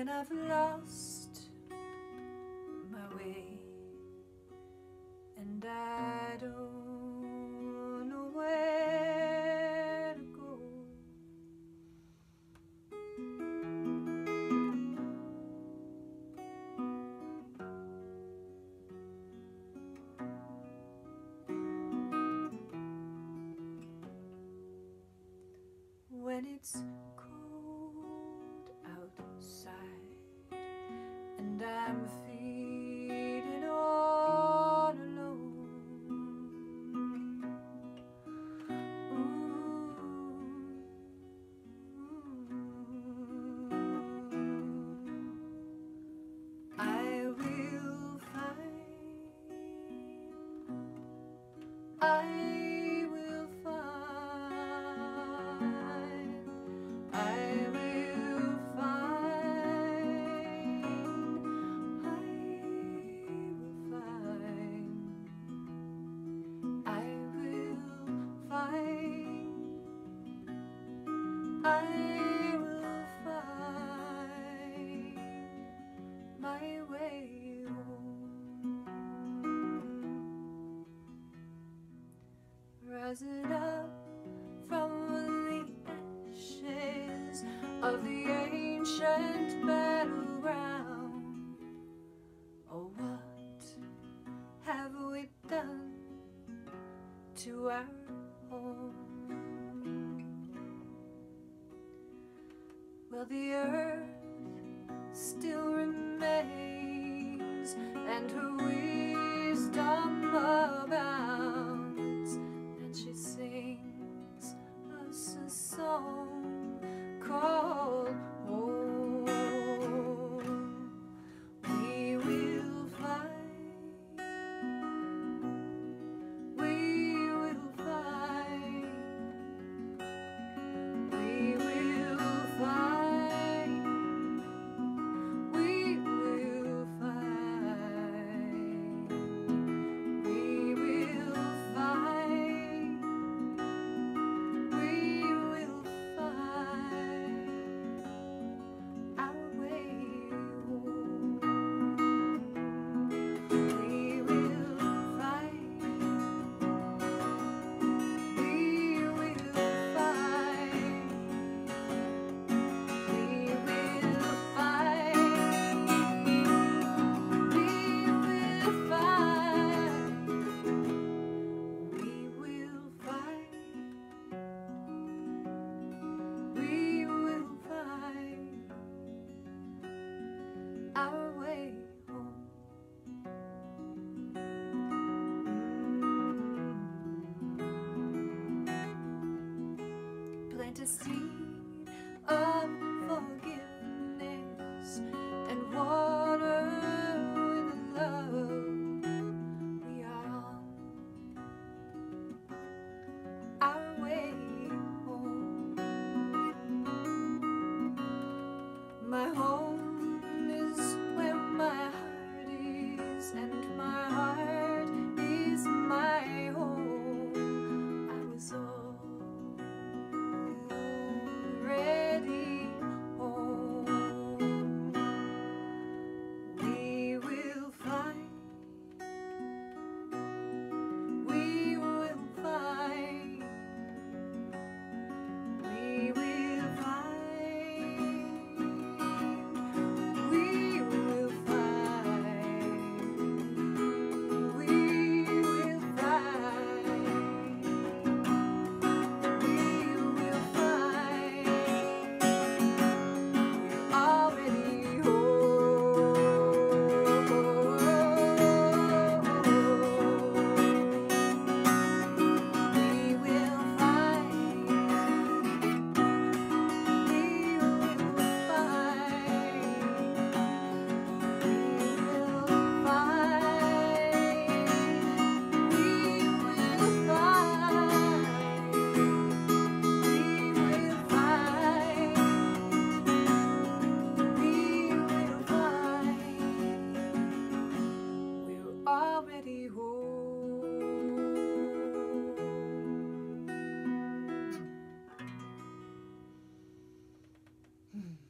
when I've lost I to our home? Well, the earth still remains, and her wisdom abounds, plant a seed of forgiveness and water with love. We are on our way home. My home Hmm.